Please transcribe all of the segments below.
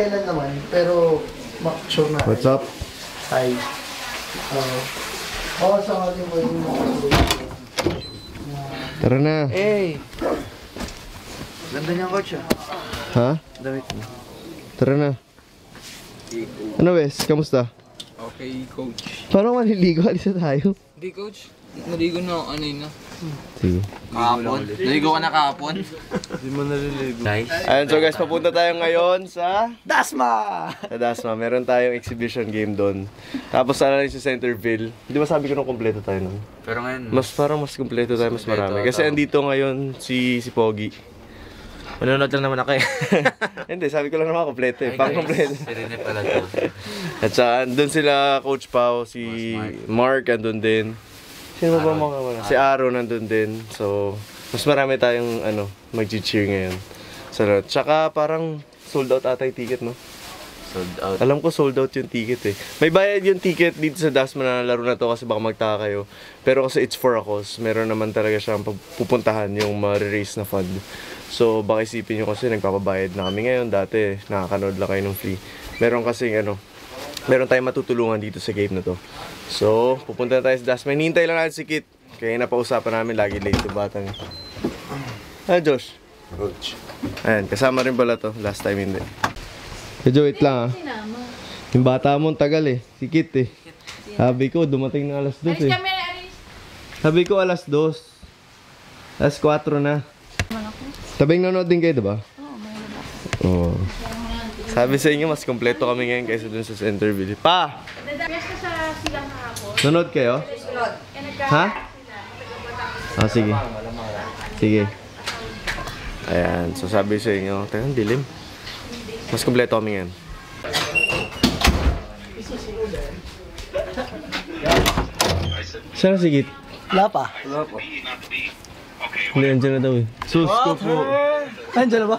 kailan naman, pero ma- sure na. What's up? Hi. Oo. Oo, sa akin mo yung Tara na. Hey! Ganda niyang coach ah. Ha? Damit mo. Tara na. Ano Wes? Kamusta? Okay, coach. Paano maliligo? Alis na tayo. Hindi, coach. Naligo na ako kanina. Sige. Kahapon? Naligo ka na kahapon? Nice. Ayun, so guys, papunta tayo ngayon sa... Dasma! Sa Dasma. Meron tayong exhibition game doon. Tapos sana rin sa Centerville. Di ba sabi ko nung kompleto tayo nun? Pero ngayon, Mas parang mas kompleto tayo, mas Kompleto marami. Kasi andito ngayon si si Pogi. manonood lang naman ako eh. Hindi, sabi ko lang naman kompleto eh. Pang kompleto. Si Rene pala to. At saka andun sila Coach Pao, si Mark andun din. Sino ba mga wala? Si Aaron andun din. So, mas marami tayong ano, mag-cheer ngayon. Sa lahat. Tsaka parang sold out ata yung ticket, no? Sold out. Alam ko sold out yung ticket eh. May bayad yung ticket dito sa Dasma na laro na to kasi baka magtaka kayo. Pero kasi it's for a cause. Meron naman talaga siyang pupuntahan yung ma-raise na fund. So baka isipin nyo kasi nagpapabayad na kami ngayon. Dati nakakanood lang kayo ng free. Meron kasi ano, meron tayong matutulungan dito sa game na to. So pupunta na tayo sa Dasma. Hinihintay lang natin si Kit. Kaya napausapan namin lagi late to batang. Ah, Josh. Coach. Ayan, kasama rin pala to. Last time hindi. Medyo wait lang ah. Yung bata mo tagal eh. Si Kit eh. Sabi ko, dumating na alas 2 Alis eh. Sabi ko alas 2. Alas 4 na. Tabing nanonood din kayo, diba? Oo. Sabi sa inyo, mas kompleto kami ngayon kaysa dun sa Centerville. Pa! Piyesta sa silang kahapon. Nanood kayo? Nagka... Ha? Ah, sige. Sige. Ayan, so sabi sa inyo, teka, ang dilim. Mas kompleto kami ngayon. Saan si Git? Wala pa. Hindi, andyan na daw eh. Sus ko po. Andiyan na ba?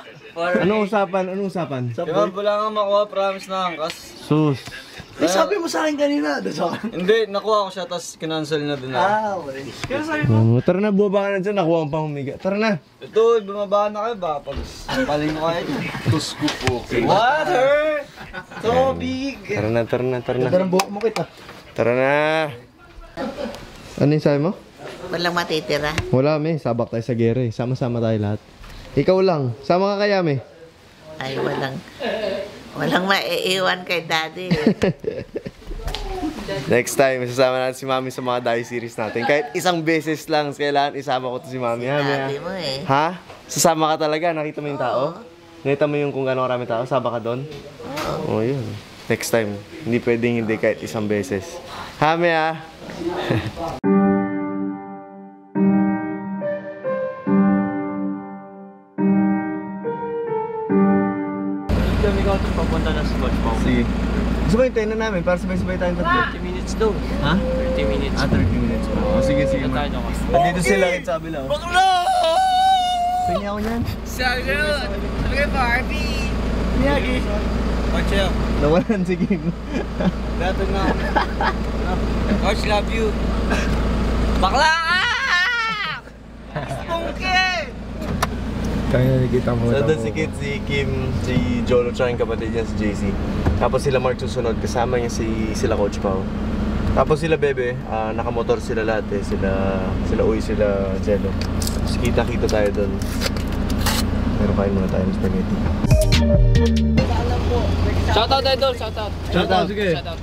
Anong usapan? Anong usapan? Sa Di ba, wala nga makuha, promise na angkas. Sus. Eh, sabi mo sa akin kanina. Doon sa akin. Hindi, nakuha ko siya, tapos kinancel na din ako. Ah, wala. Pero sabi Um, tara na, buwaba ka na dyan. Nakuha ang panghumiga. Tara na. Ito, bumaba na kayo ba? Pag paling mo kayo. Tusko po. Water! Tubig! Tara na, tara na, tara na. Ganda ng buhok mo kita. Tara na. Ano yung sabi mo? Walang matitira. Wala, me. Sabak tayo sa gere. Sama-sama tayo lahat. Ikaw lang. Sama ka kaya, me. Ay, walang... Walang maiiwan kay daddy. Next time, isasama natin si Mami sa mga Dai series natin. Kahit isang beses lang, kailangan isama ko to si Mami. Me, ha? Mo eh. ha? Sasama ka talaga? Nakita mo yung tao? Nakita mo yung kung gano'ng karami tao? Saba ka doon? Oo. Oh, yun. Next time. Hindi pwedeng hindi kahit isang beses. Ha, me, papunta na sa SpongeBob. Sige. Gusto mo hintayin na namin para sabay-sabay tayong tatlo? 30 minutes daw. Ha? 30 minutes. Ah, 30 minutes. Oh, sige, sige. Tayo na kasi. Andito sila rin sa kabila. Bakla! Tingnan ako niyan. Salud! Talaga Barbie! Miyagi. Watch out. Nawalan si Kim. Dato na. Coach, love you. Bakla ka! Kaya nakikita mo. So doon si Kit, si Kim, si Jolo, tsaka yung kapatid niya si JC. Tapos sila Mark susunod, kasama niya si sila Coach Pao. Tapos sila Bebe, ah, nakamotor sila lahat eh. Sila, sila Uy, sila Jello. Tapos kita-kita tayo doon. Pero kain muna tayo ng spaghetti. Shoutout idol, shoutout. Shoutout, sige. Shoutout.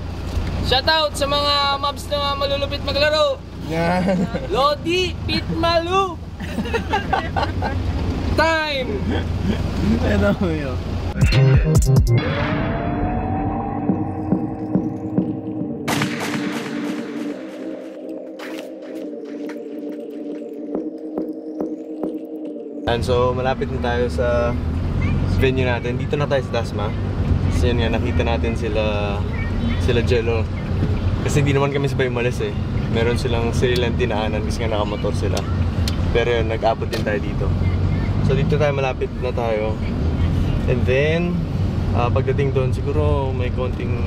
Shoutout sa mga mobs na malulupit maglaro. Yan. Lodi, Pit Malu. Time! Ano mo yun? And so, malapit na tayo sa venue natin. Dito na tayo sa Dasma. Kasi yun nga, nakita natin sila sila Jello. Kasi hindi naman kami sabay umalis eh. Meron silang sarilang dinaanan kasi nga nakamotor sila. Pero yun, nag-abot din tayo dito. So dito tayo malapit na tayo. And then, ah, pagdating doon, siguro may konting,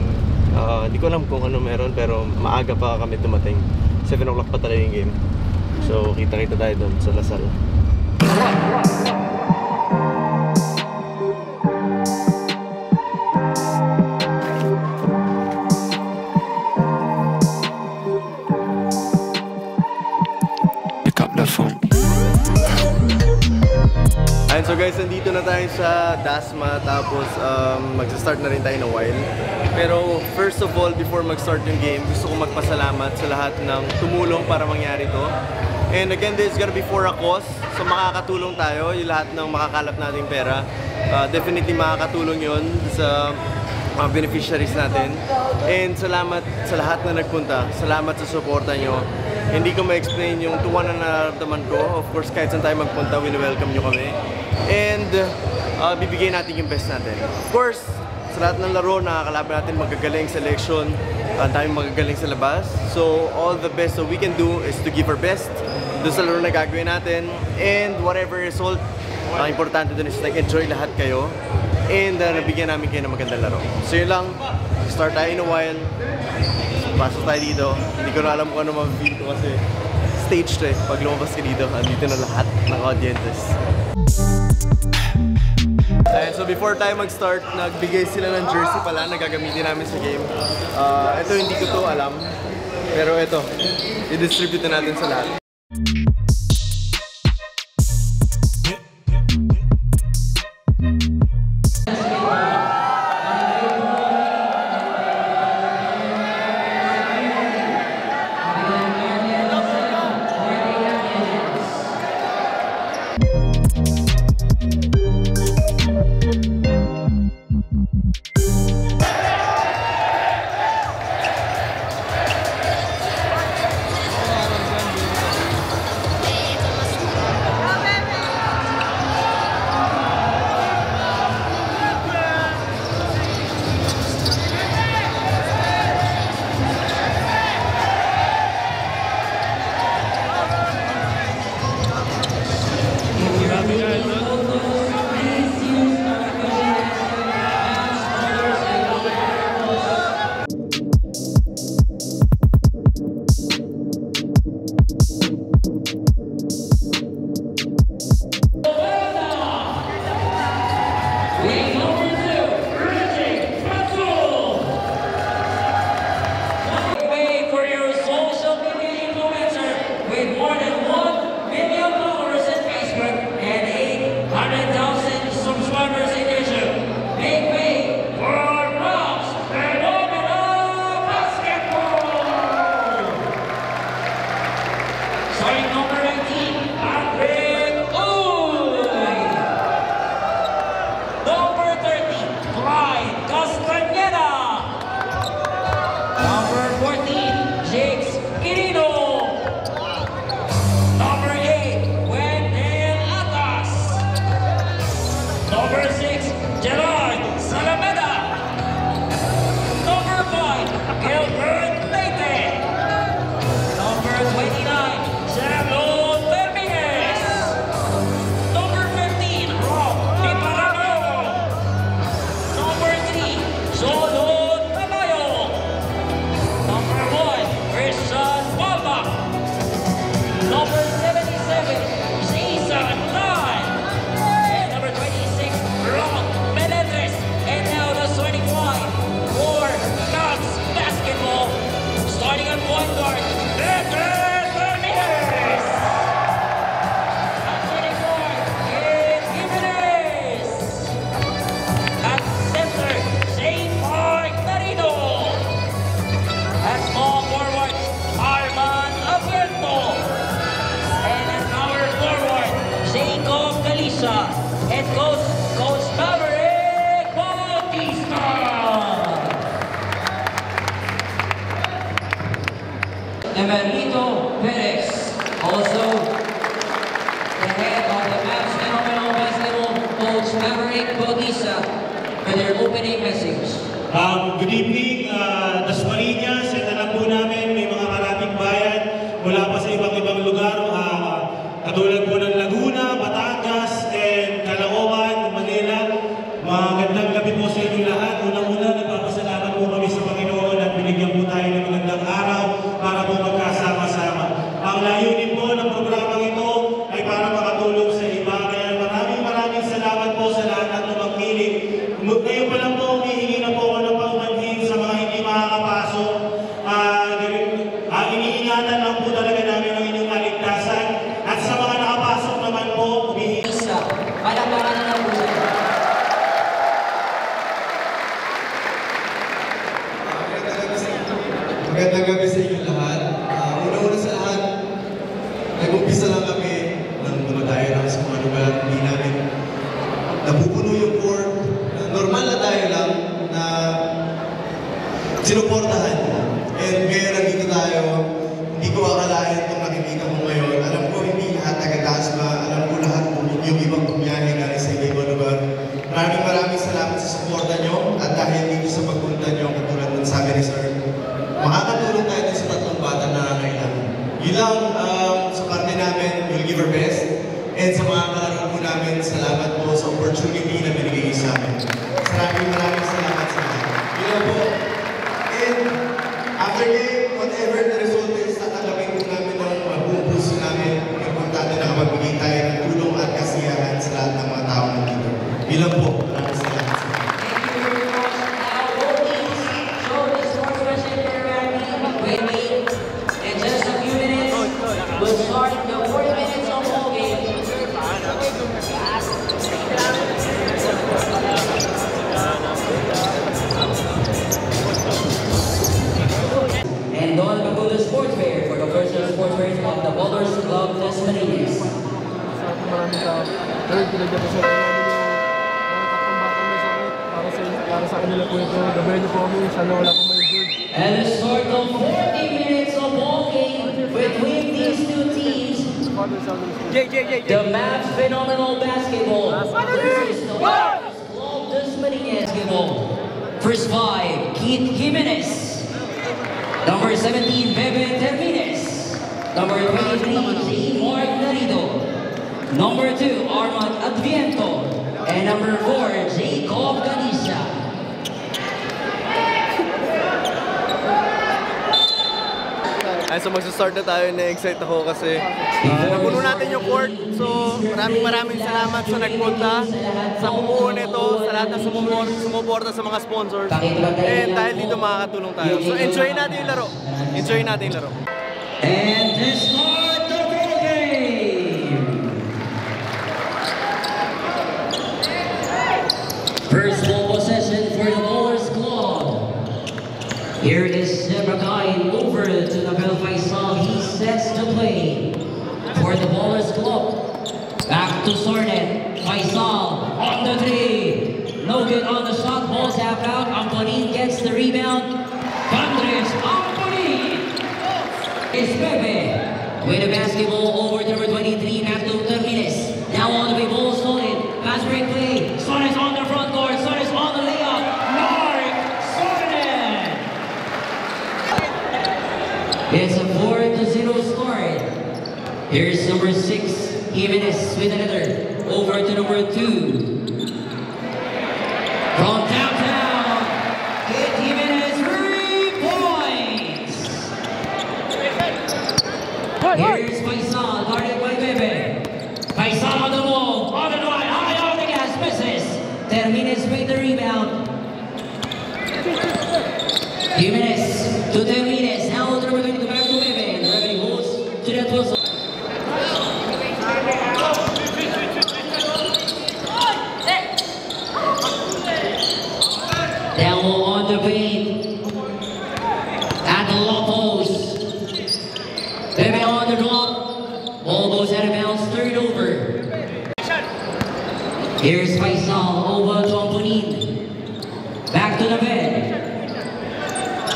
ah, hindi ko alam kung ano meron, pero maaga pa kami dumating. 7 o'clock pa talaga yung game. So, kita-kita tayo doon sa Lasal. Guys, nandito na tayo sa Dasma tapos um, magsa-start na rin tayo in a while. Pero first of all, before mag-start yung game, gusto ko magpasalamat sa lahat ng tumulong para mangyari to. And again, this is gonna be for a cause. So makakatulong tayo, yung lahat ng makakalap nating pera. Uh, definitely makakatulong yun sa mga beneficiaries natin. And salamat sa lahat na nagpunta. Salamat sa suporta nyo. Hindi ko ma-explain yung tuwa na nararamdaman ko. Of course, kahit saan tayo magpunta, wini-welcome nyo kami. And uh, bibigyan natin yung best natin. Of course, sa lahat ng laro, nakakalaban natin magagaling sa election. Ang daming magagaling sa labas. So, all the best that we can do is to give our best doon sa laro na gagawin natin. And whatever result, ang importante dun is nag-enjoy lahat kayo. And uh, nabigyan namin kayo ng magandang laro. So yun lang, start tayo in a while. Pasok tayo dito. Hindi ko na alam kung ano mag-feel ko kasi stage to eh. Pag lumabas ka dito, andito na lahat ng audiences. Ayan, so before tayo mag-start, nagbigay sila ng jersey pala na gagamitin namin sa game. Ah, ito hindi ko to alam. Pero ito, i-distribute na natin sa lahat. Tasmanian. First five, Keith Jimenez. Number 17, Bebe Termines. Number 23, J. Mark Narido. Number 2, Armand Adviento. And number 4, Jacob Galicia. Ay, so magsa-start na tayo. Na-excite ako kasi uh, napuno natin yung court. So maraming maraming salamat sa nagpunta, sa bumuo nito, sa lahat na sumupor sumuporta sa mga sponsors. And dahil dito makakatulong tayo. So enjoy natin yung laro. Enjoy natin yung laro. And to to Nabil Faisal. He sets the play for the Bowlers Club. Back to Sornet. Faisal on the three. No good on the shot. Ball's half out. Amponin gets the rebound. Andres Amponin. It's Pepe. With the basketball over to number 23, back to Termines. Now on the way, ball stolen. Pass break play. Sones on the front court. Sones on the layup. Mark Sonnen. It's a 4 to 0 score. Number 6, Jimenez with another. Over to number 2. From downtown, Kid Jimenez, three points. Here's Faisal, guarded by Bebe. Faisal on the wall, on the line, high on the gas, misses. Termines with the rebound. Jimenez to Termines, now to number 22, back to Bebe. Revenue goes to the 12. Down low on the paint. At the low post. Bebe on the drop. Ball goes out of bounds, third over. Here's Faisal over to Amponin. Back to the bed.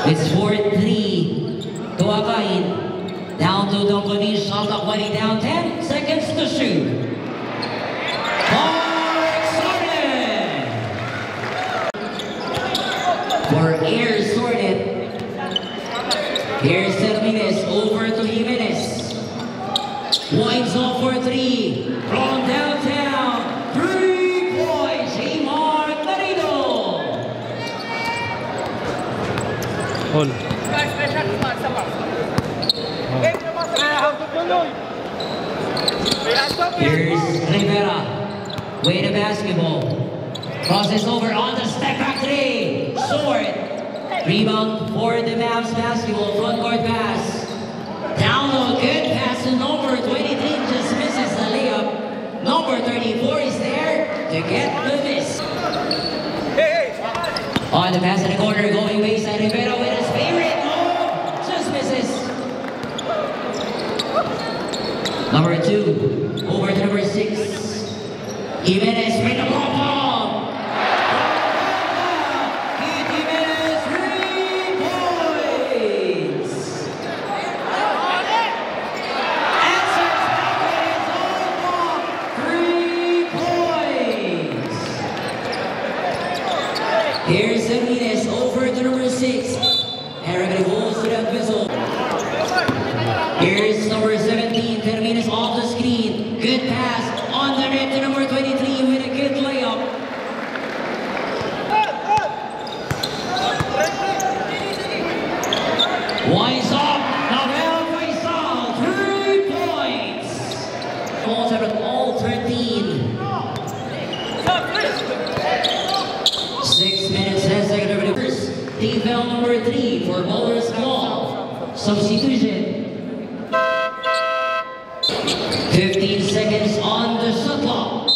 It's 4-3 to Akain. Down to Clock running down 10 seconds to shoot. Mark Sornet. For Air Sornet. Here's Termines over to Jimenez. Winds off for three Here's Rivera. Way to basketball. Crosses over on the step back three. Sword. Rebound for the Mavs basketball. Front court pass. Down low. Good pass to number 23. Just misses the layup. Number 34 is there to get the miss. On the pass in the corner. Going baseline. Rivera with his favorite. move, just misses. Number two. Jimenez with the ball bomb. Hit Jimenez, three points. Answers back with his own ball, three points. Here's Jimenez over to number six. And everybody holds to that whistle. Here's number 17, Termines off the screen. Good pass on the net to number 23 with a good layup. Winds up, Nabil Faisal, three points. Balls are at all 13. Six minutes, 10 seconds of the first. Team foul number three for bowler's ball. Substitution. 15 seconds on the shot clock.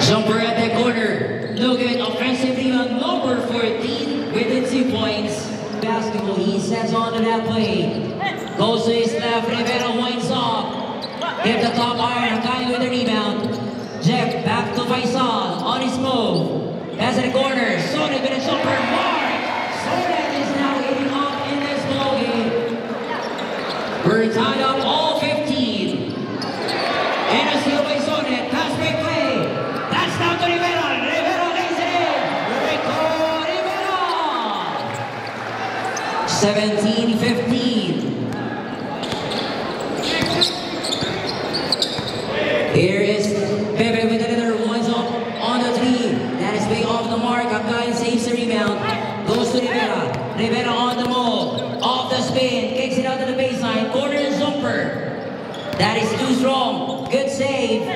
Jumper at the corner. No good. Offensive rebound number 14 within two points. Basketball, he sends on to that play. Goes to his left. Rivera winds up. Hit the top iron. Akali with the rebound. Jeff back to Faisal on his move. Pass at the corner. Sonet with a jumper. Mark. Sonet is now hitting up in this ball game. We're tied up all 15. And a steal by Sonet. Pass break play. That's down to Rivera. Rivera lays it in. Rico Rivera. 17-15. Here is Pepe with another one's up on the three. That is way off the mark. Akain saves the rebound. Goes to Rivera. Rivera on the move. Off the spin. Kicks it out to the baseline. Corner jumper. That is too strong. Good save.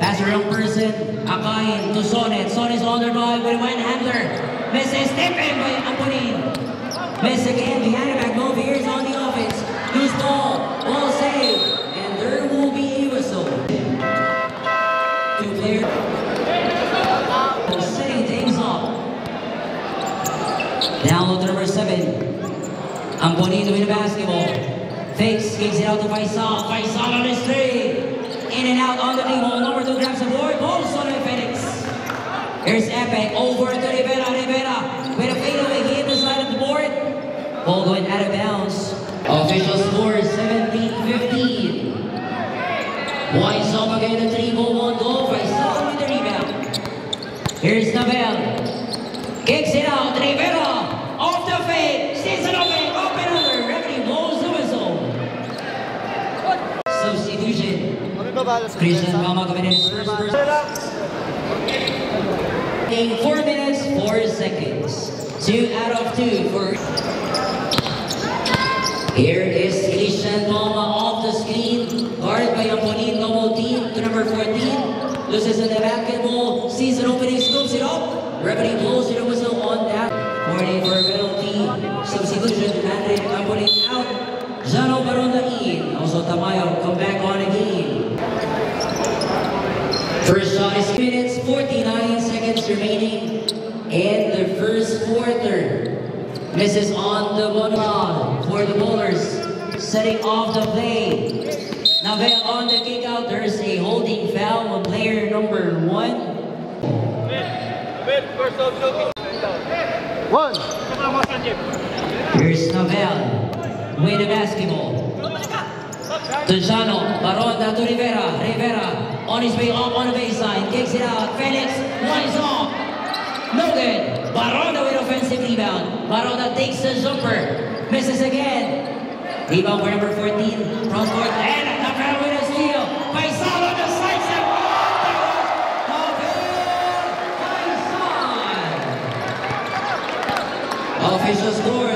Pass the wrong person. Akain to Sonet. Sonet's on the drive with one handler. Misses. Step in by Amponin. Miss again. Behind the back move. Here's on the offense. Loose ball. Ball save. And there will be a whistle. Two players. Setting things up. Down to number seven. Amponito with the basketball. Fakes, kicks it out to Faisal. Faisal on his three. In and out on the dribble. Number two grabs the board. Balls on Phoenix. Here's Epic over to Rivera. Rivera with a fadeaway. He hit the side of the board. Ball going out of bounds. Official score 17-15. Winds up again the three ball one goal. Faisal with the rebound. Here's Nabil. Christian Rama committed first person. In 4 minutes, 4 seconds. 2 out of 2 for... Here is Christian Rama off the screen, guarded by Ramponin Nomo team to number 14. Loses in the back and ball, Season opening, scoops it up. Revenue blows it a whistle on that. 44 Off the play. Nabil on the kick out. There's a holding foul on player number one. One. Here's Nabil with the basketball. To Jano, Baronda to Rivera. Rivera on his way up on the baseline. Kicks it out. Felix winds off. No good. Baronda with offensive rebound. Baronda takes the jumper. Misses again. Rebound for number 14. Front court. And Nabil with a steal. Faisal on the side step. Official score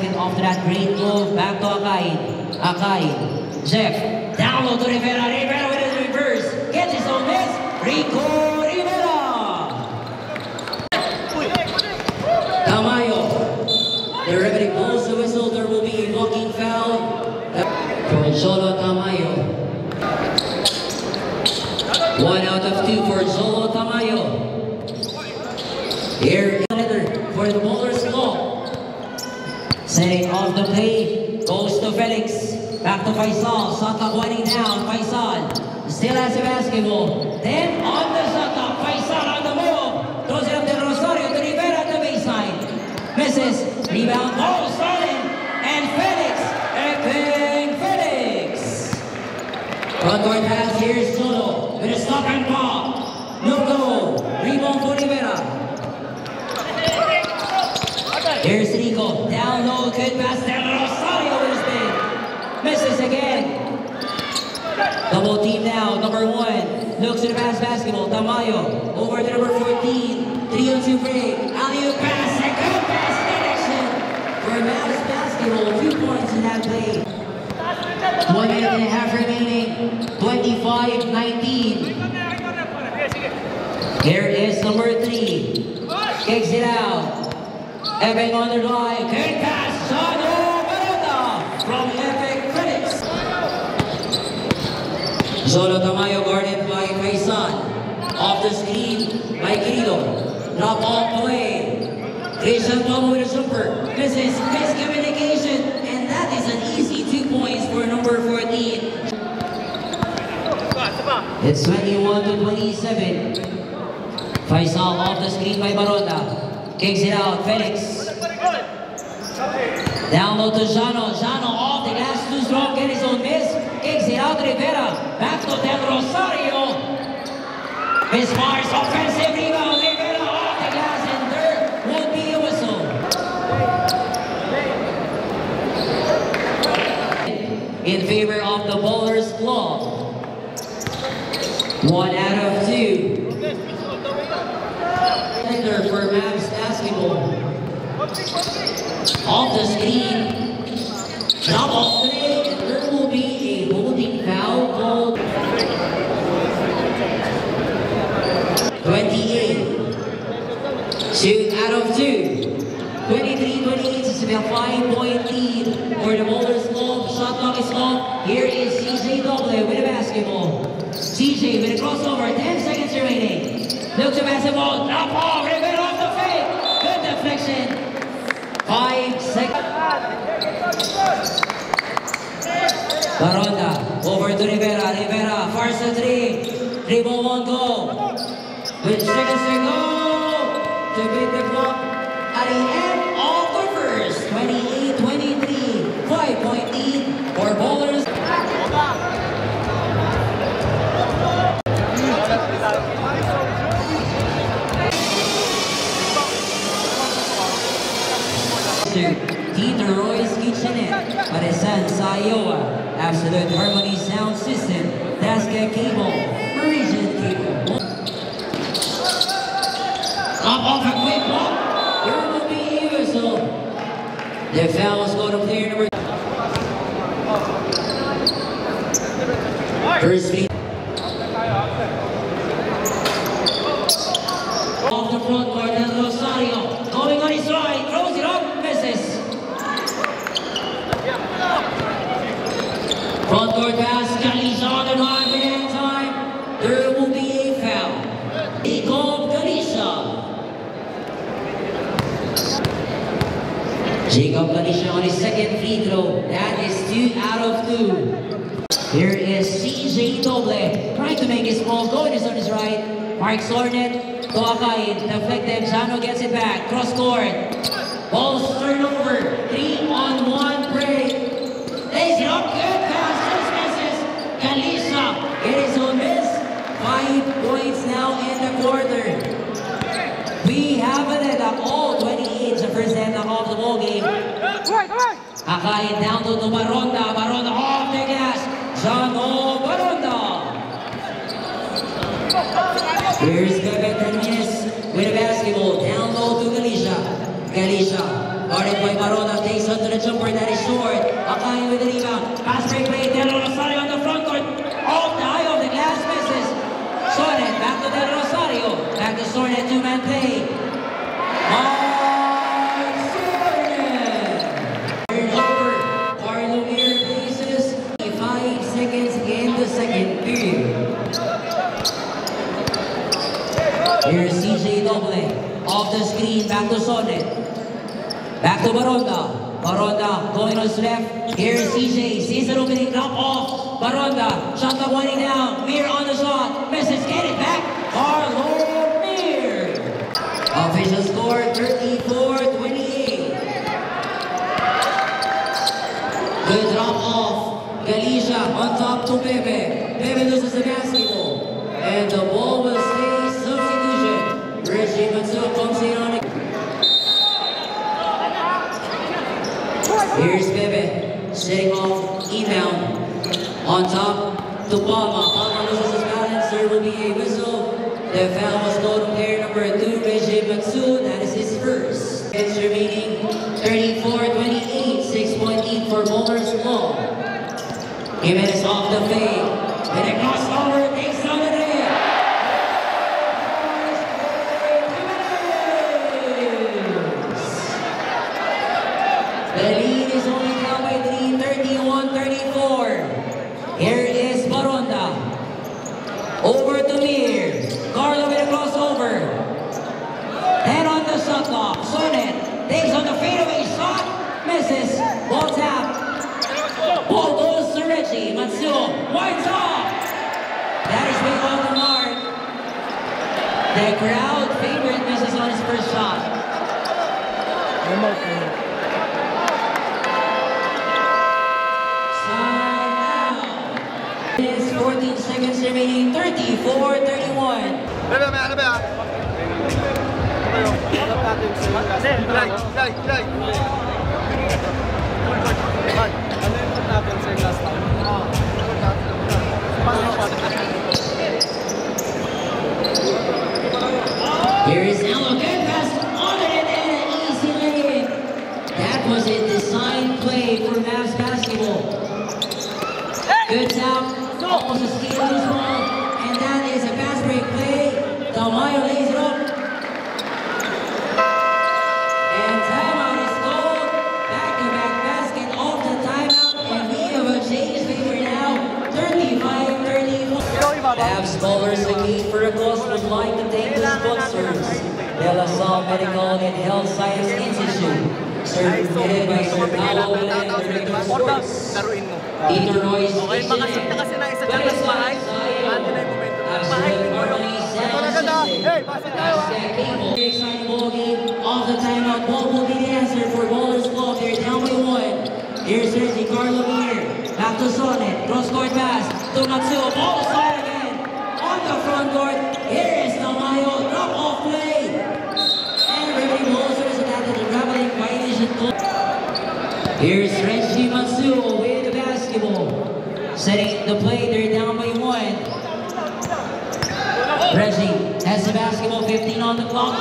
basket off that great move. Back to Akai. Akai. Jeff. Down low to Rivera. Rivera with his reverse. Gets his own miss. Rico Rivera. Tamayo. The referee blows the whistle. There will be a blocking foul. From Solo Tamayo. One out of two for Zolo Tamayo. Here, for the ball. Setting off the play, goes to Felix. Back to Faisal. Santa winding down. Faisal still has the basketball. Then on the Santa, Faisal on the move. Throws it up to Rosario to Rivera the baseline. Misses. Rebound goes Starling. And Felix. Ekeng Felix. Front court pass. Here's Solo with a stop and pop. No go. Rebound for Rivera. Here's Rico. Down low. Good pass. Del Rosario with his big. Misses again. Double team now. Number one. Looks to the pass basketball. Tamayo. Over to number 14. 3 on 2 break. Alley pass. Second pass connection. For Mavs basketball. Two points in that play. One minute and a half remaining. 25-19. Here is number three. Kicks it out. Epic on the drive. Good pass. Sano Barata from Epic Critics. Zolo Tamayo guarded by Faisan. Off the screen by Querido. Drop off away. Christian Tomo with a super. Misses. Miscommunication. And that is an easy two points for number 14. It's 21 to 27. Faisal off the screen by Baronda. Kicks it out, Felix. Down low to Jano. Jano off the glass, too strong, get his own miss. Rivera. Back to Del Rosario. Offensive rebound. Rivera off the glass, and there won't be a whistle. In favor of the bowler's club. One out of two. Center for Mavs basketball. Off the screen. Double three. and There will be a holding foul called. 28. Two out of two. 23-28 a five-point lead for the Bowlers Club. Shot clock is off. Here is CJ Doble with a basketball. CJ with a crossover. 10 seconds remaining. Look to basketball. Drop ball. Rivera off the fake. Good deflection. Five seconds. Baronda over to Rivera. Rivera far to three. Dribble one go. With seconds to go to beat the clock Iowa, Absolute Harmony Sound System, Dasca Cable, Parisian Cable. Up off a quick block, be a whistle. The foul is going to player number First. Off the front court, and Rosario going on his right, throws it up, misses. Front court pass, Galicia on the line, within time. There will be a foul. Jacob Galicia. Jacob Galicia on his throw. That is two out of two. Here is CJ Doble trying to make his ball go. It is on his right. Mark Sornet to Akain. Deflected. Jano gets it back. Cross court. Ball's turnover. Three on one break. It up. Good pass. Just misses. Kalisa. It is a miss. Five points now in the quarter. We have it at all 28 the first half of the ball game. Akain down to, Baronda. Baronda off the gas. Jano Baronda. Here's Bebe Termines with a basketball. Down low to Galicia. Galicia. Guarded by Baronda. Takes onto the jumper. That is short. Akain with the rebound. Pass break play. Del Rosario on the front court. Off the high of the glass misses. Sornet. Back to Del Rosario. Back to Sornet. Two-man play. back to Sone. Back to Baronda. Baronda going on his left. Here is CJ. Sees an opening, drop off. Baronda, shot the one down. Mir on the shot. Message, get it back. Carlo Mir. Official score 34-28. Good drop off. Galicia on top to Bebe. Jetting off, email On top to Palma. Palma loses his balance. There will be a whistle. The foul was called on player number two, Reggie Matsu. That is his first. It's remaining 34-28, 6.8 for Bowler's Law. Jimenez off the face. Reggie has the basketball, 15 on the clock.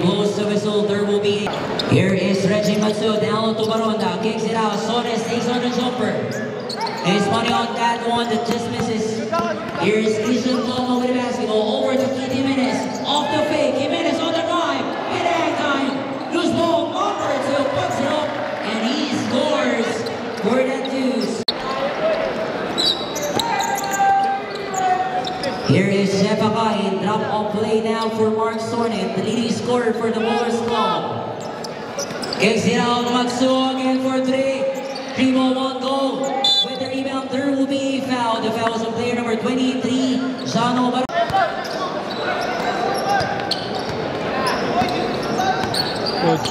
Blows the whistle, there will be... Here is Reggie Matsu, down to Baronda, kicks it out, Sones takes on the jumper. It's money on that one that just misses. Here is Ishan Sheva Bahin, drop off play now for Mark Sornet, the leading scorer for the Bowlers Club. Gives it out Matsuo again for three. Three ball, one goal. With the rebound, there will be a foul. The foul is on player number 23, Zano Bar Good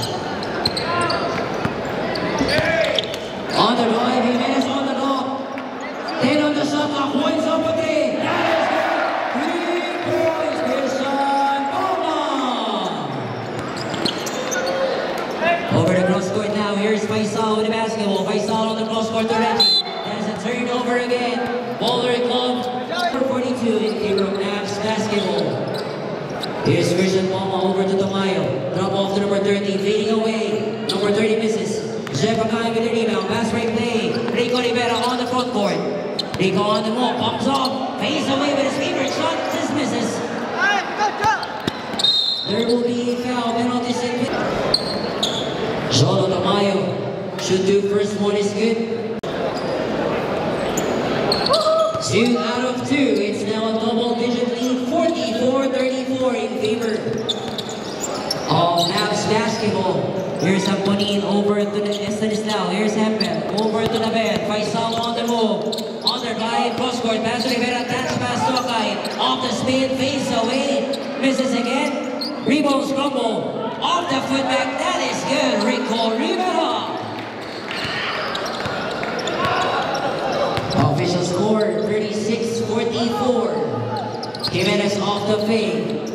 E4. Jimenez off the feet.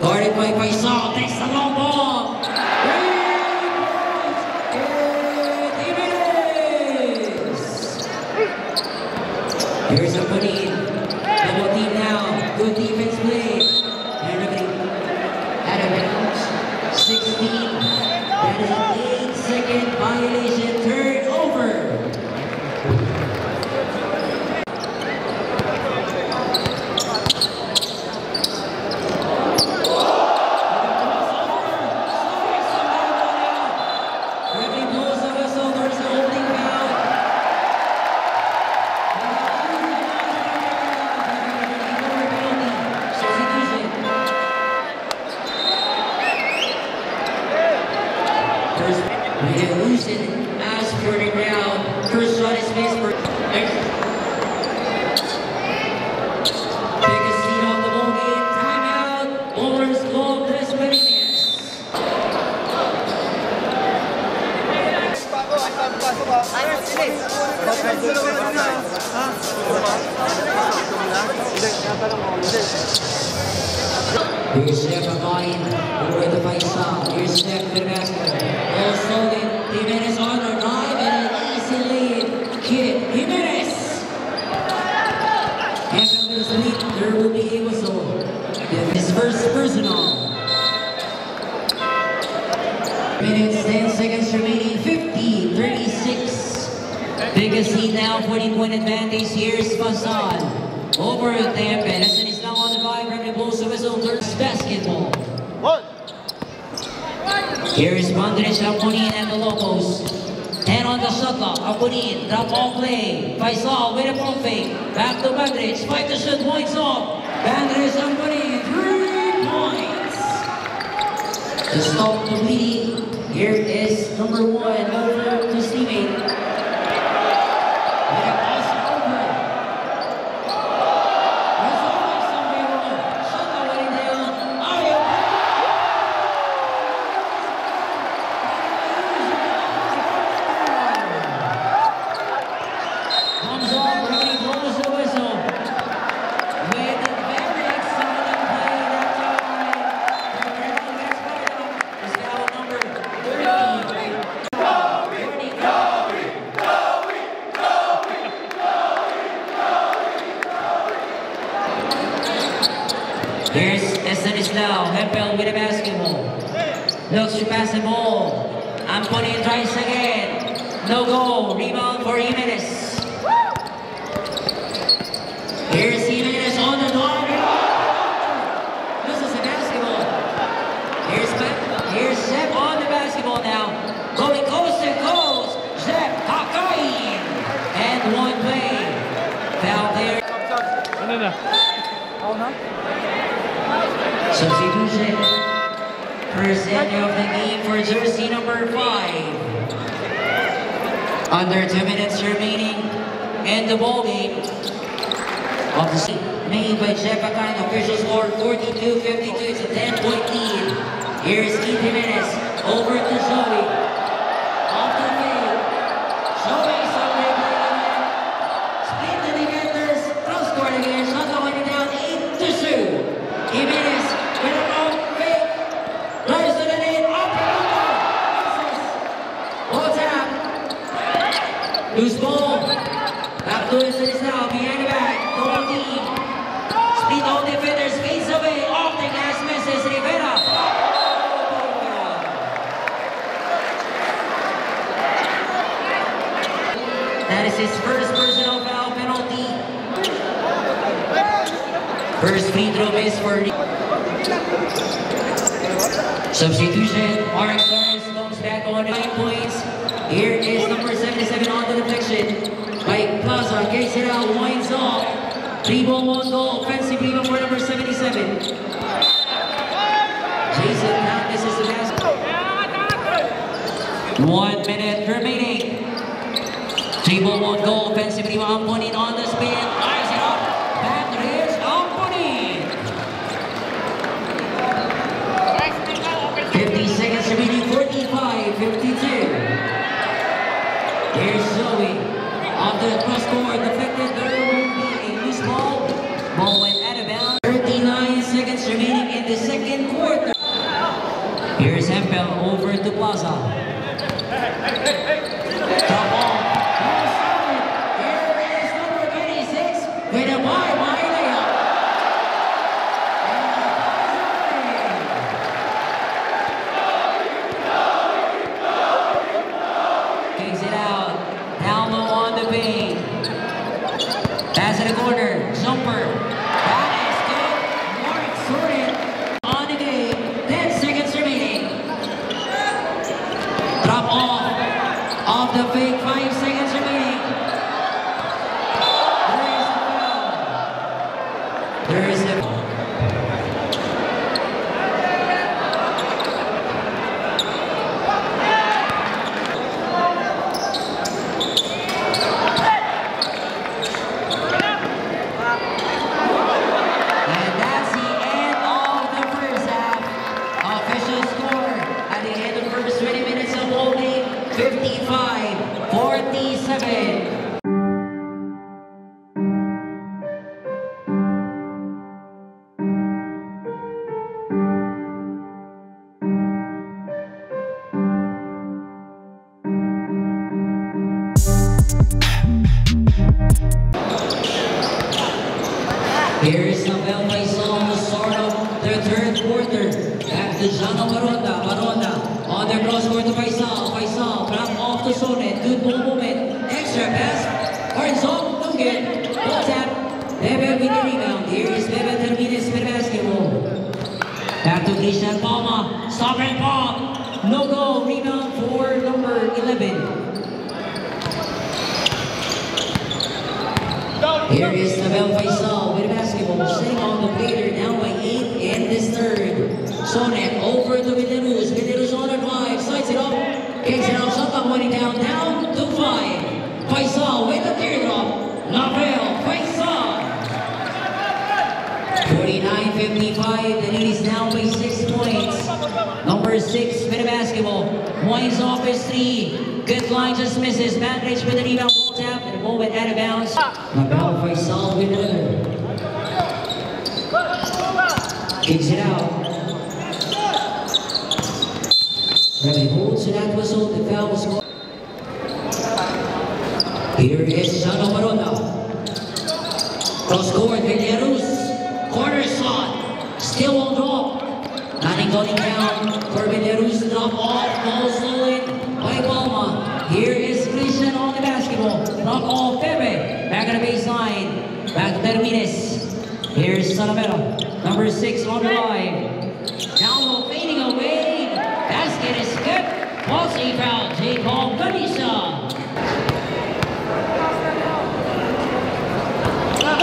Guarded by Faisal. Takes the long ball. The cross court, deflected, there will be a loose ball. Ball went out of bounds. 39 seconds remaining in the second quarter. Here's Hempel over to Plaza. Drop it winding down, down to five. Faisal with the teardrop. Nabil Faisal. 49-55, the lead is down by six points. Number six with the basketball, Points off his three. Good line, just misses. Bandage with the rebound, ball tap, and the ball went out of bounds. Nabil Faisal with another. Kicks it out. Rebbe holds to that whistle, the foul was called. Here is Jano Barona. Cross court, Villarus. Corner shot. Still won't drop. Nothing going down for Villarus. Drop off. Ball stolen by Palma. Here is Christian on the basketball. Drop off Pepe. Back at the baseline. Back to Termines. Here's Salamero. Number six on the line. Down low, fading away. Basket is good. Bossy foul. Jacob Ganesha.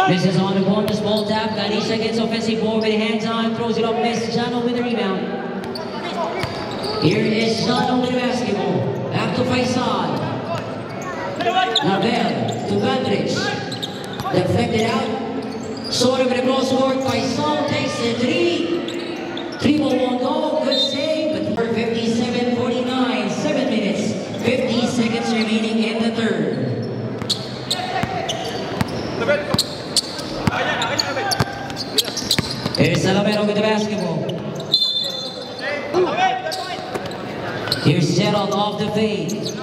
This is on the bonus ball tap. Ganesha gets offensive ball with hands on, throws it up, miss. Jano with the rebound. Here is Jano with the basketball. Back to Faisal. Nabil to Bandrich. Deflected out. Sort of in the cross court. Faisal takes the three. Three ball, one goal. Good save. But 57 49. Seven minutes. 50 seconds remaining in the third. Here's Salamero with the basketball. Here's Gerald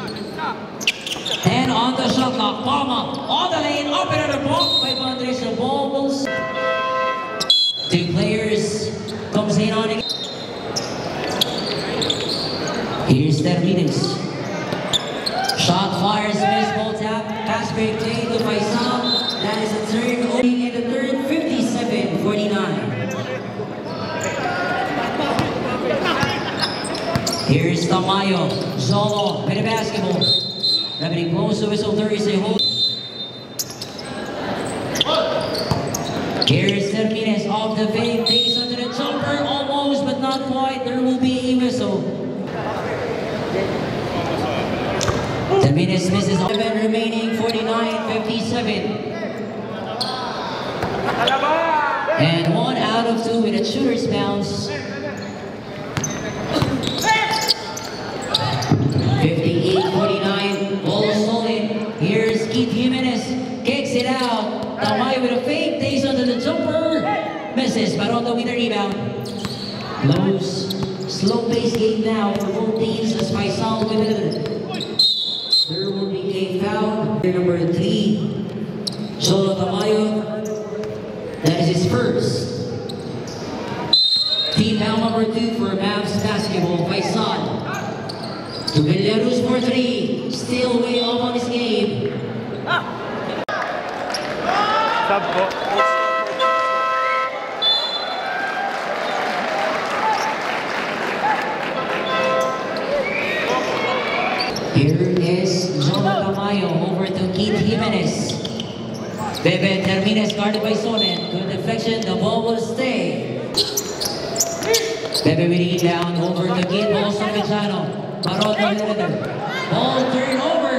The Venus misses 11 remaining, 49-57. And one out of two with a shooter's bounce. 58-49, ball solid. Here's Keith Jimenez, kicks it out. Tamay with a fake, takes under the jumper. Misses, Barondo with a rebound. Close, slow pace game now for both teams as Faisal with a number 3, Solo Tamayo. That is his first Don't get over.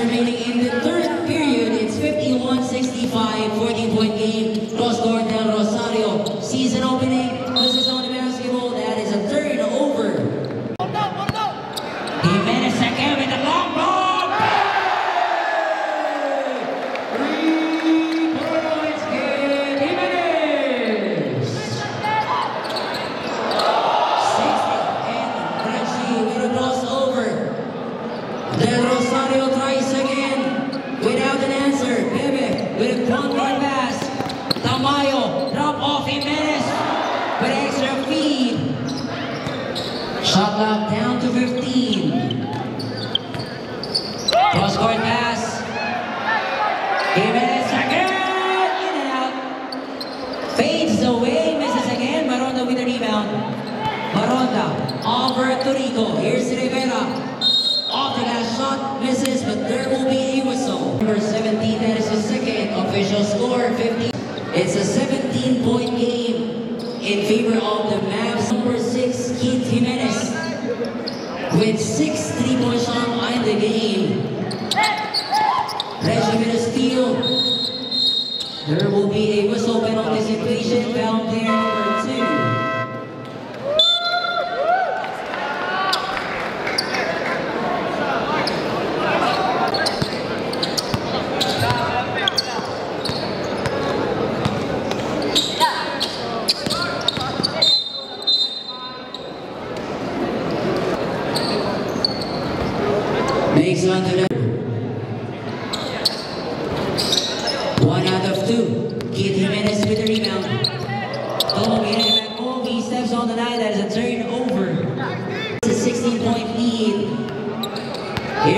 remaining in the third period. It's 51-65, 14-point game. Rosgor del Rosario, season opening.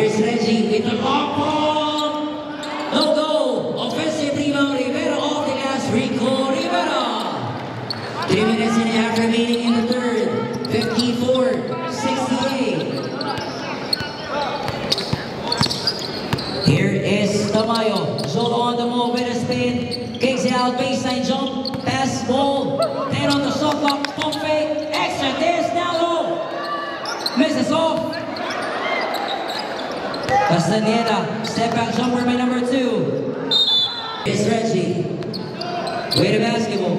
Here's Reggie with the long ball. No goal. Offensive rebound. Rivera off the glass. Rico Rivera. Three minutes and a half remaining in the third. 54-68. Here is Tamayo. Zolo on the move with a spin. Kicks it out. Baseline jump. Pass ball. Then on the soft block. Pump fake. Extra. There's low. Misses off. Castaneda. Step back jumper by number two. It's Reggie. Way to basketball.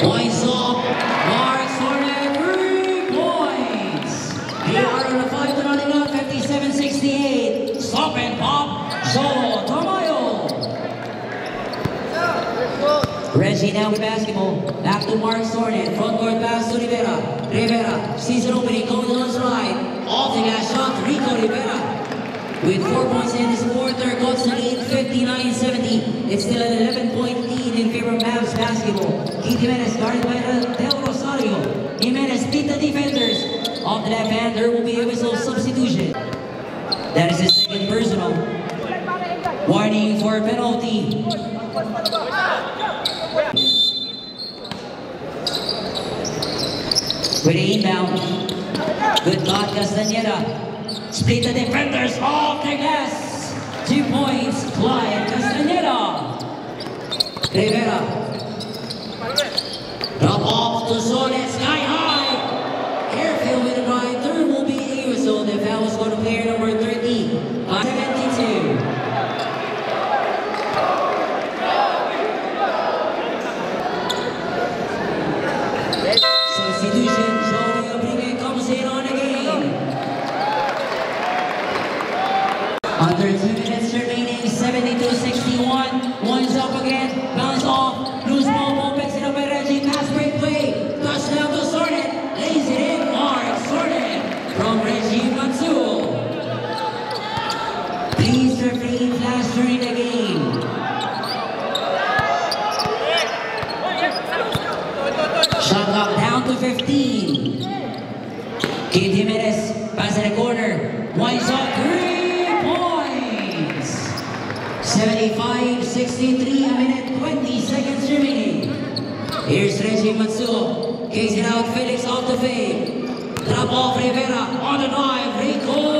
Points off. Mark Sornet. Three points. They are on a 5 to nothing up. 57-68. Stop and pop. Zolo Tamayo. Reggie now with basketball. Back to Mark Sornet. Front court pass to Rivera. Rivera sees an opening going on his right. Off the gas shot. Rico Rivera. With four points in this quarter, Colts lead 59-70. It's still an 11-point lead in favor of Mavs basketball. Keith Jimenez guarded by uh, Del Rosario. Jimenez beat the defenders. Off the left hand, there will be a whistle substitution. That is his second personal. Warning for a penalty. With the inbound. Good God, Castaneda. Split the defenders off the glass. Two points, Clyde Castaneda. Rivera. 15. Keith Jimenez, pass in the corner. Winds up three points. 75-63, a minute 20 seconds remaining. Here's Reggie Matsuo. Kicks out, Felix off the fade. Drop off Rivera on the drive. Rico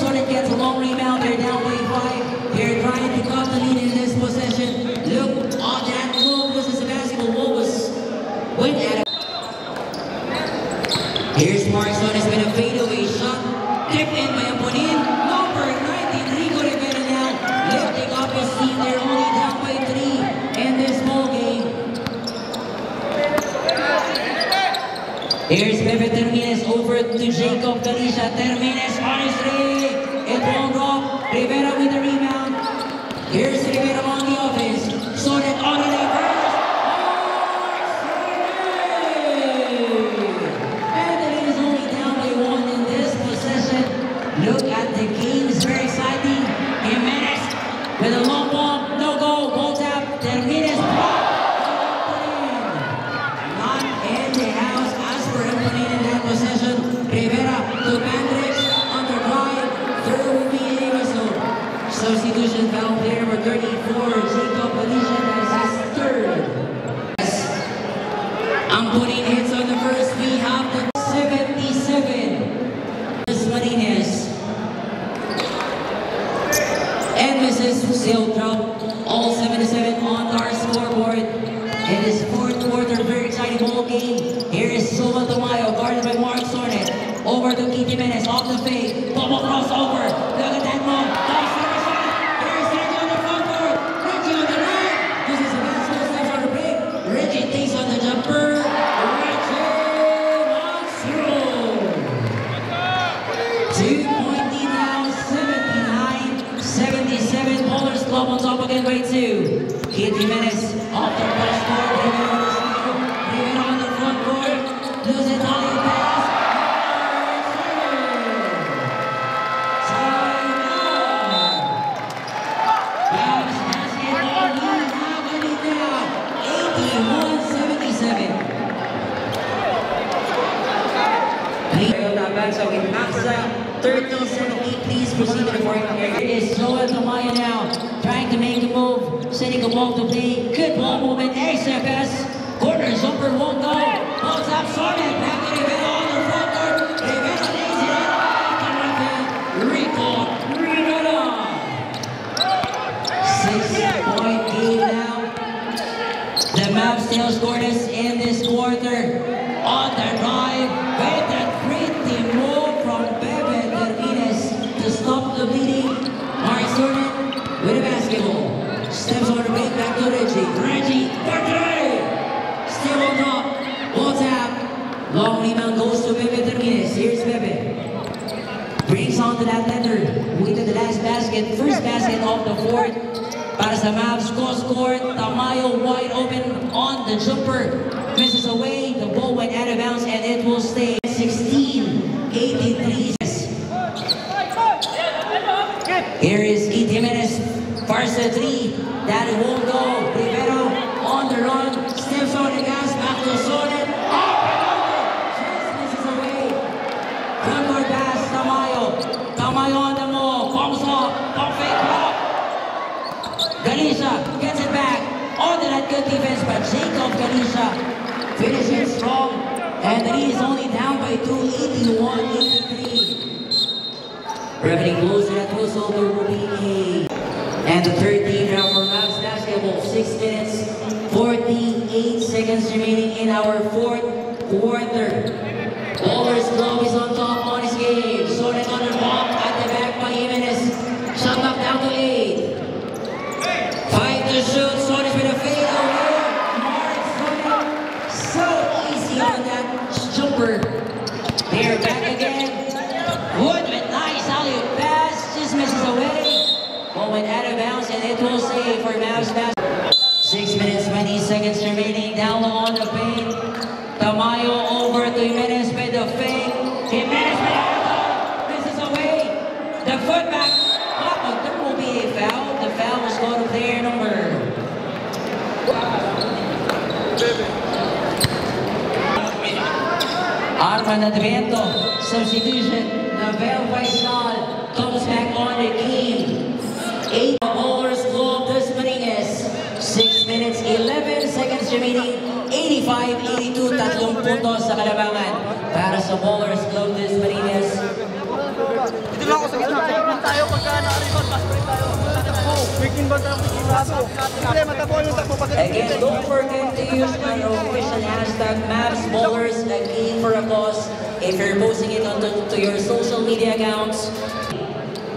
Jordan gets a long rebound. They're down way five. They're trying to cut the lead in this possession. Look on that move. was is a basketball move. Went at it. Here's Marks on. It's been a fadeaway shot. Tipped in by opponent. Number 19, Rico Rivera now. Lifting up his team. They're only down by three in this ball game. Here's Pepe Termines over to Jacob Talisha. Termines sitting among to lead. Good ball movement, A circus. Corners, Won't go. Balls up, Sorry. sama Advento, substitution. Navel Faisal comes back on the team. Eight bowlers Globe Dos Marines. 6 minutes, 11 seconds remaining. 85-82, tatlong puntos sa kalabangan para sa bowlers Globe Dos Marines. Dito lang ako sa gitna. Tignan tayo pagka na-rebound. Pass break tayo. Quick in ba tayo? Quick in ba tayo? Problema, takbo yung takbo. Again, don't forget to use our official hashtag Maps Bowlers again for a cause if you're posting it onto to your social media accounts.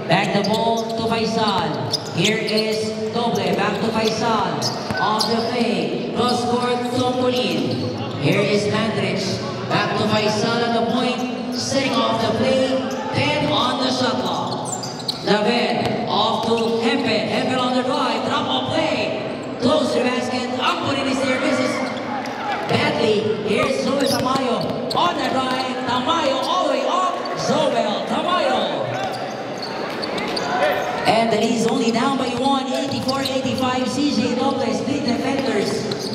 Back the ball to Faisal. Here is Doble. Back to Faisal. Off the play. Cross court Tombolin. Here is Mandrich. Back to Faisal at the point. Setting off the play. Then on the shot clock. David off to Hempel. Hempel on the drive. Drop of play. Close to the basket. Ampunin is there. Misses badly. Here's Zoe Tamayo on the drive. Tamayo all the way off. Zobel Tamayo. And lead is only down by one, 84-85. CJ Dobles, split defenders.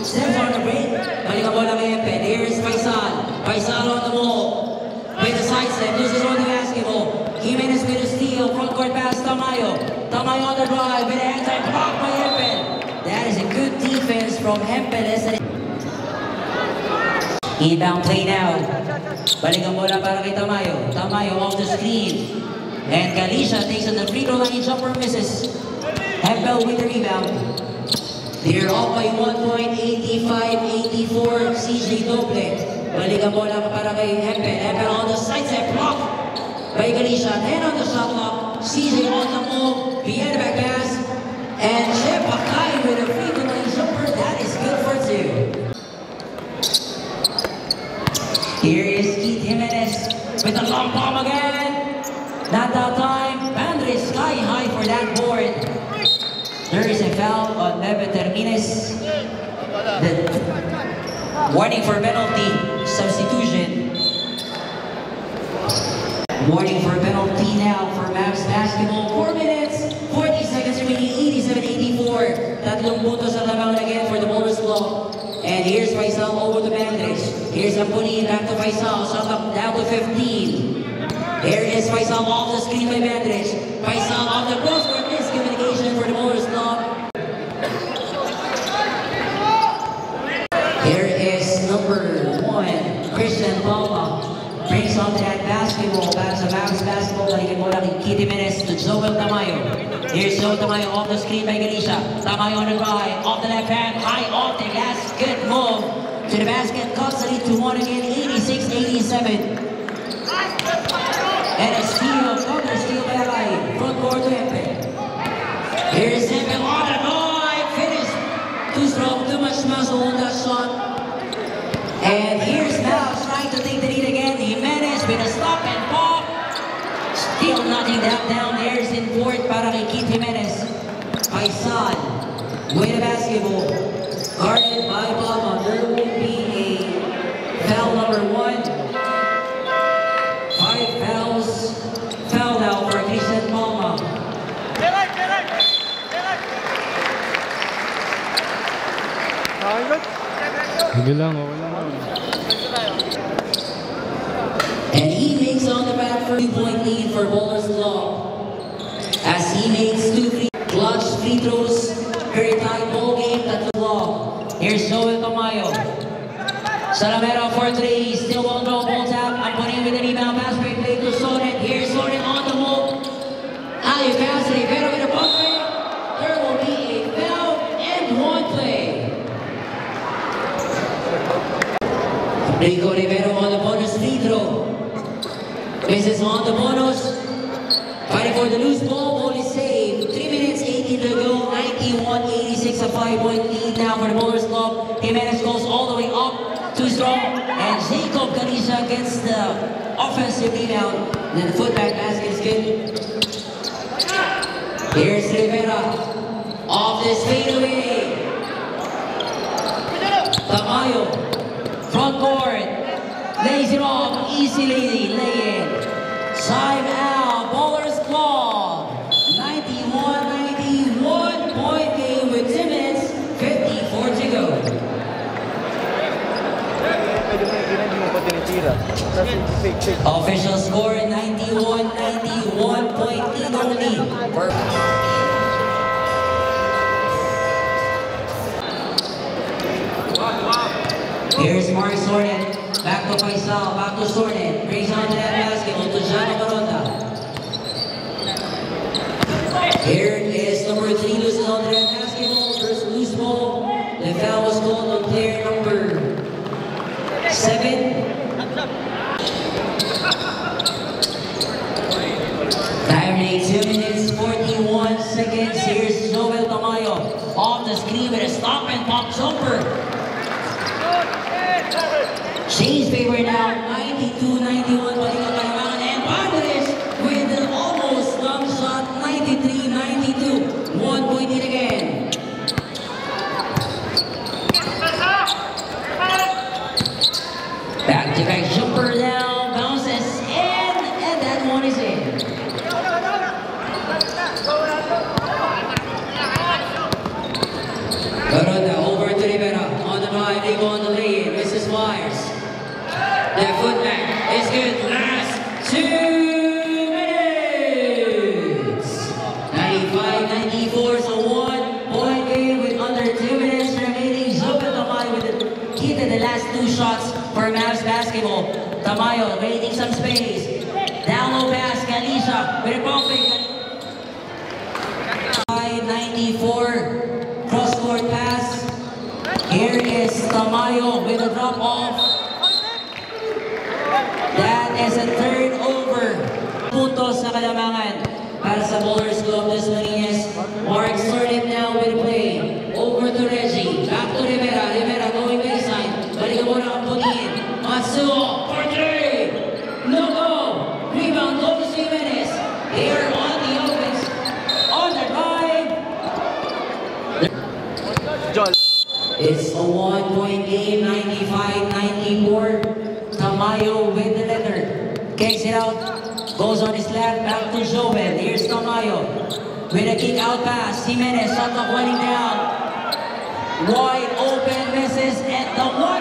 Sends on the break. Balik bola kay Epen. Here's Faisal. Faisal on the ball. With the side step, loses on the basketball. Jimenez with a steal. Front court pass, Tamayo. Tamayo on the drive. With a hand blocked by Epen. That is a good defense from Hempeles. Inbound play now. Balik ang bola para kay Tamayo. Tamayo off the screen. And Galicia takes on the free throw line jumper misses. Hempel with the rebound. They're up by 1 point, 85-84, CJ Doble. Balik ang bola para kay Hempel. Hempel on the side step block by Galicia. Then on the shot clock, CJ on the move, the back pass. And Shep Hakai with a free throw line jumper. That is good for two. Here is Keith Jimenez with a long bomb again. Not that time. Bandre sky high for that board. There is a foul on Neve Termines. The warning for penalty substitution. Warning for penalty now for Mavs basketball. 4 minutes, 40 seconds remaining, 87-84. Tatlong puntos sa labangan again for the Bowlers Club. And here's Faisal over to Bandage. Here's Ampuni back to Faisal. Shot up down to 15. Here is Faisal off the screen by Bandage. Faisal on the crosscourt miscommunication for the Bowlers Club. Here is number one, Christian Palma. Brings on that basketball, para sa Mavs basketball, balikan mo lang Keith Jimenez to Joel Tamayo. Here's Joel Tamayo off the screen by Ganesha. Tamayo on the drive, off the left hand, high off the glass, good move. To the basket, lead to one again, 86-87. And a steal, counter steal by Alay. Front court to Empe. Here's Empe on the drive, finish. Too strong, too much muscle on that shot. And here's Mavs trying to take the lead again. Jimenez with a stop and pop. Still knocking that down. There's in fourth para kay Keith Jimenez. Faisal with the basketball. Palma. There will be a foul number one. Five fouls. Foul now for Christian Palma. Sige lang, okay lang. And he makes on the back for two-point lead for Bowlers Club. As he makes two free clutch free throws, very tight ball game, tatlo long. Here's Joel Tamayo. Salamero for three, still won't go, ball tap. Putting with the rebound, pass break play to Soren. Here's Soren on the move. Ali pass, Rivera with a bucket. There will be a foul and one play. Rico Rivera on the bonus free throw. Is on the bonus. 81-86 a five-point lead now for the Bowlers Club. Jimenez goes all the way up, too strong, and Jacob Kanisha gets the offensive lead out. And then the footback basket is good. Here's Rivera, off this fadeaway. Tamayo, front court, lays it off, easily lay in. Time out. Tira. Official score 91 91 point only. Perfect. Here's Mark Sornet. Back to Faisal. Back to Sornet. Brings on to that basket. On to Jano Baronda. Here is number three loses on to that basketball. First loose ball. The foul was called on player number seven. his knee with a stop and pop jumper. Shane's favorite now, the bowlers love Mystique out pass. Jimenez shot the wedding down. Wide open misses at the one.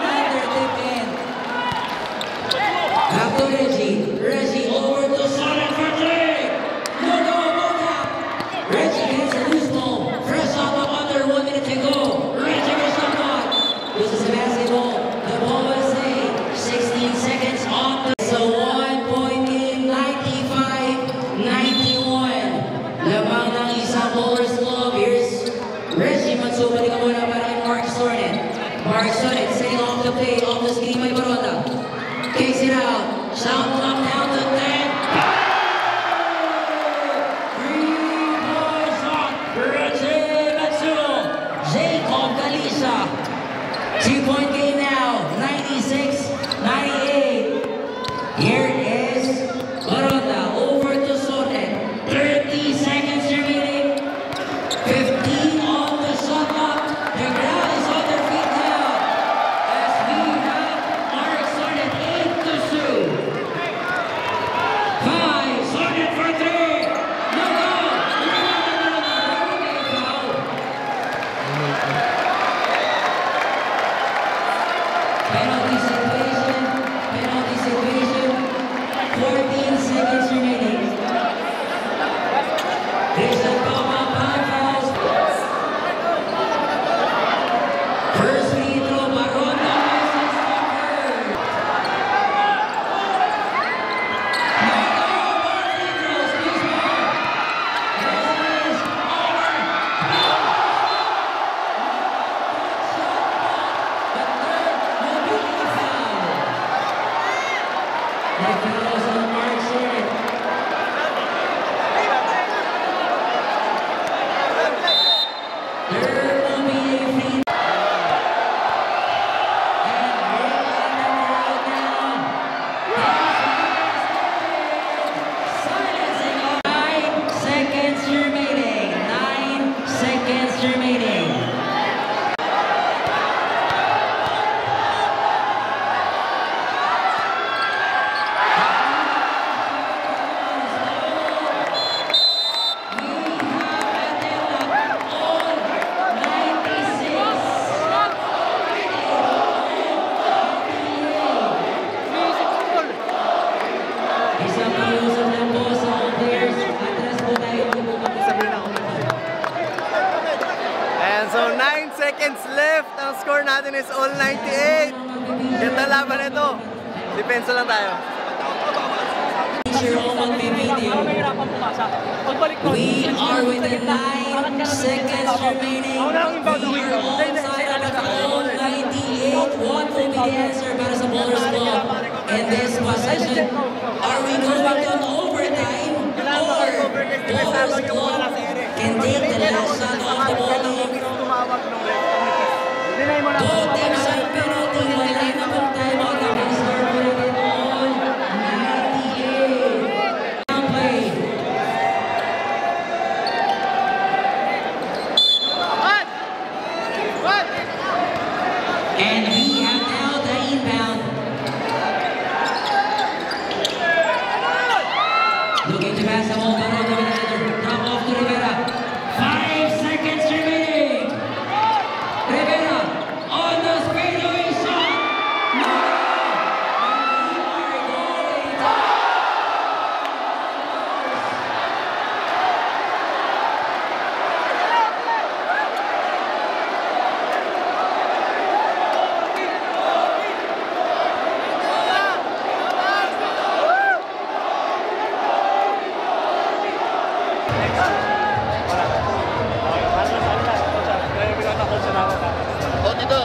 Also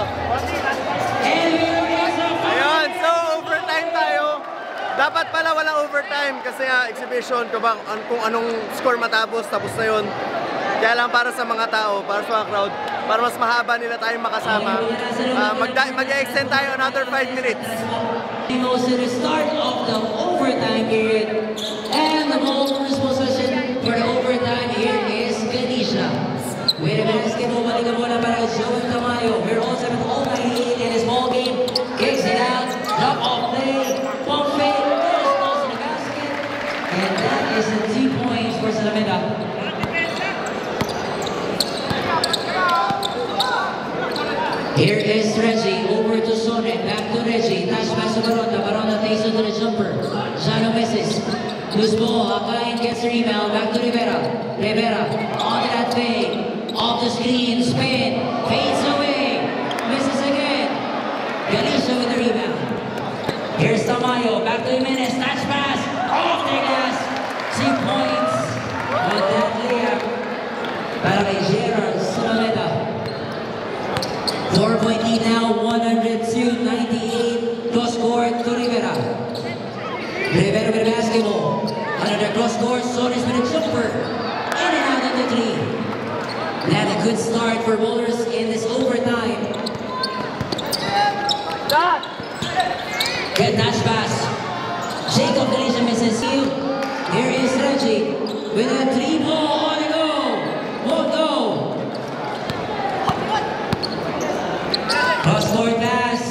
Ayun, so overtime tayo. Dapat pala walang overtime kasi nga exhibition ko bang an- kung anong score matapos tapos na yun. Kaya lang para sa mga tao, para sa mga crowd, para mas mahaba nila tayong makasama. magda- mag-extend tayo another 5 minutes. the start of the overtime period. A basketball, balik ang bola para Joel Tamayo. We're all seven, all 98 in this ball game. Kicks it out, drop off play, pump fake, there's close the basket. And that is the two points for Salameda. Here is Reggie, over to back to Reggie, touch pass to jumper, misses, loose ball, Akayan gets the rebound, back to Rivera, Rivera, on that fade, off the screen, spin, fades away, misses again, Galicia with the rebound, here's Tamayo, back to Jimenez, touch pass, off the glass, two points, with that layup, para kay Gerard Salameda. Four point lead now, 102-98. Cross court to Rivera. Rivera with the basketball. Another cross court, Sonis with a jumper. In and out of the three. Not a good start for bowlers in this overtime. Good touch pass. Jacob Galicia misses you. Here is Reggie with a three ball on the go. Won't go. Cross court pass.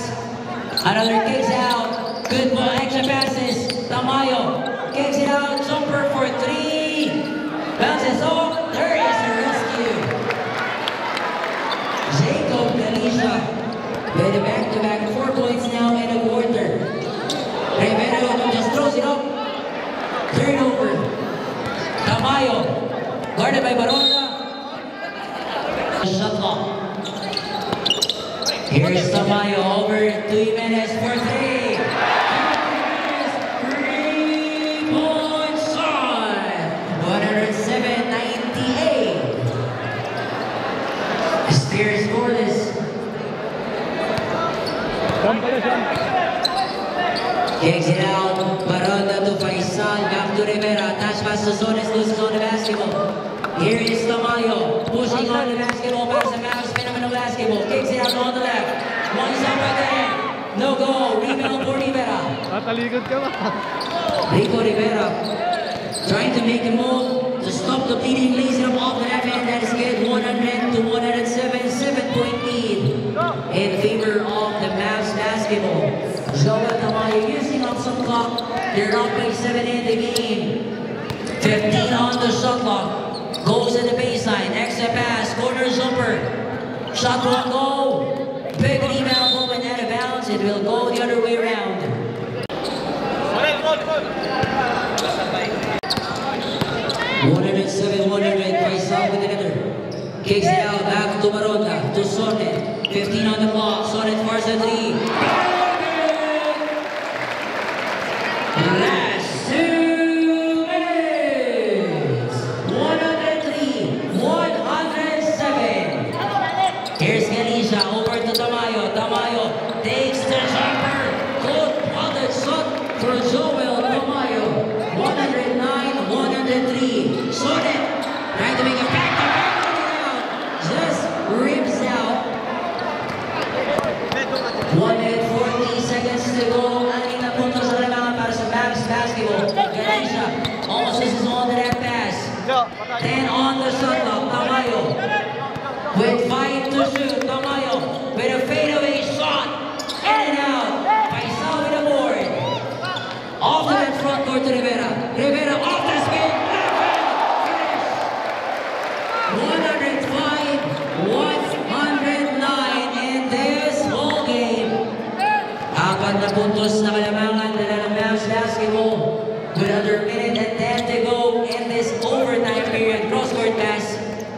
Another kicks out. Good ball, extra passes. Tamayo kicks it out. Jumper for three. Bounces off. There is a rescue. Jacob Galicia with a back-to-back four points now in a quarter. Rivera just throws it up. Turnover. Tamayo guarded by Baronda. Shot clock. Here's Tamayo to Jimenez for three. Jimenez, Three-point shot. 107-98. Spears scoreless. Kicks it out. Baronda to Faisal. Back to Rivera. Touch pass to Sones. Loses on the basketball. Here is Tamayo. Pushing on the basketball. Pass and Mavs. Phenomenal basketball. Kicks it out on the left. One shot again. No go. Rebound for Tatalikod ka ba? Rico Rivera trying to make a move to stop the bleeding laser off the left hand. That is good. 100 to 107. Seven point lead in favor of the Mavs basketball. Joel Tamayo using up some clock. They're up by seven in the game. 15 on the shot clock. Goes at the baseline. Extra pass. Corner jumper. Shot won't go. Big rebound moment out of bounds. It will go the other way around. 107, 108, Faisal with another. Kicks it out, back to Marotta, to Sornet. 15 on the block, Sornet far side three.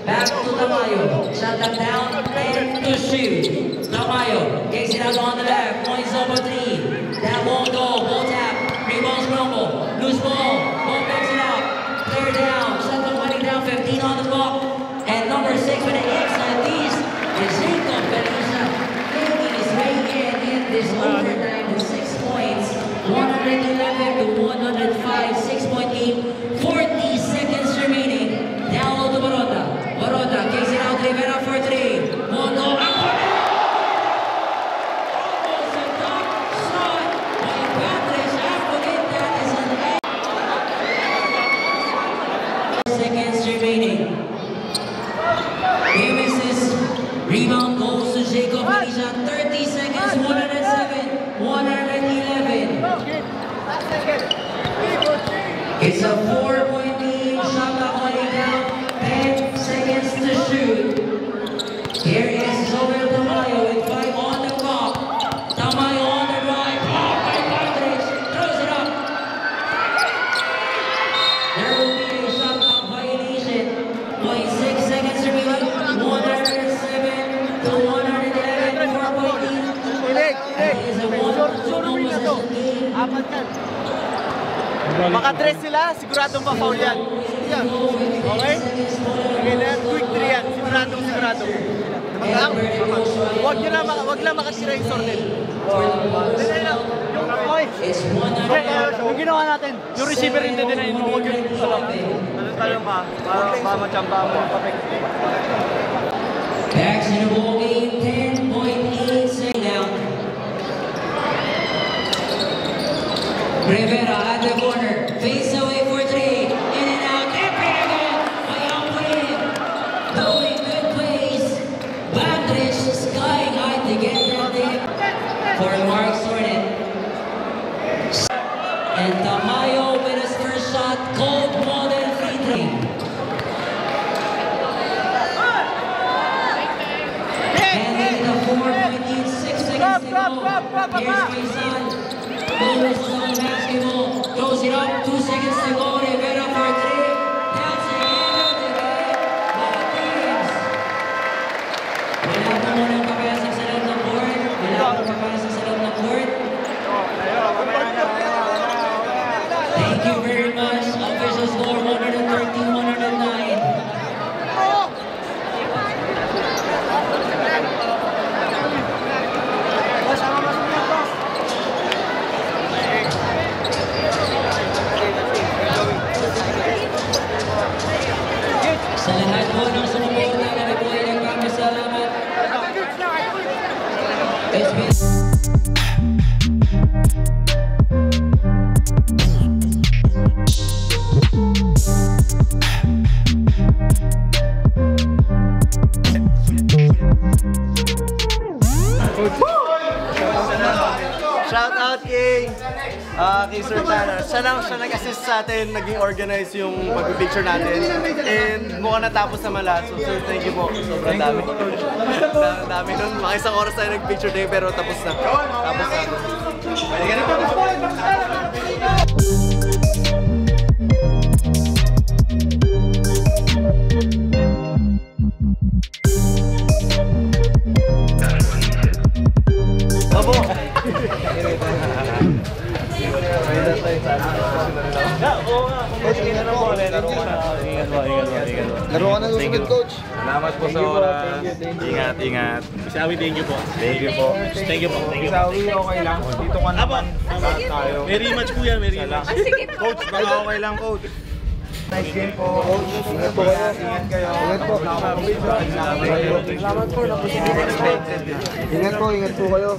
Back to Tamayo. Shut them down and to shoot. Tamayo gets it out on the back. Points over three. That won't go. Ball tap. Rebounds rumble. Loose ball. Ball picks it up. Clear down. Shut them running down. 15 on the clock. And number six with an X on These is Jacob Belisa. Making his way in in this over. siguradong pa-foul yan. Yeah. Okay? Okay na yan. Quick 3 yan. Siguradong, siguradong. Mag-up. Huwag nyo lang, wag lang makasira yung sornet. Hindi na Yung okay. Okay, yung ginawa natin, yung receiver hindi din na yun. Huwag yung gusto lang. Ano tayo pa? Para mamatsamba mo. Back in the ball game, 10. siya na siya nag-assist sa atin, naging organized yung pag-picture natin. And mukhang natapos naman lahat. So, sir, thank you po. Sobrang dami. Dami, dami nun. Mga isang oras tayo nag-picture day pero tapos na. Tapos na. Pwede ka na. Ingat. Sabi, thank you po. Thank you po. Thank you po. Thank you po. Isawi, okay lang. Dito ka naman. Lahat tayo. May rematch po yan, may rematch. Coach, baka okay lang, coach. Nice game po. Ingat po kayo. Ingat kayo. Ingat po. Salamat po. Ingat po, ingat po kayo.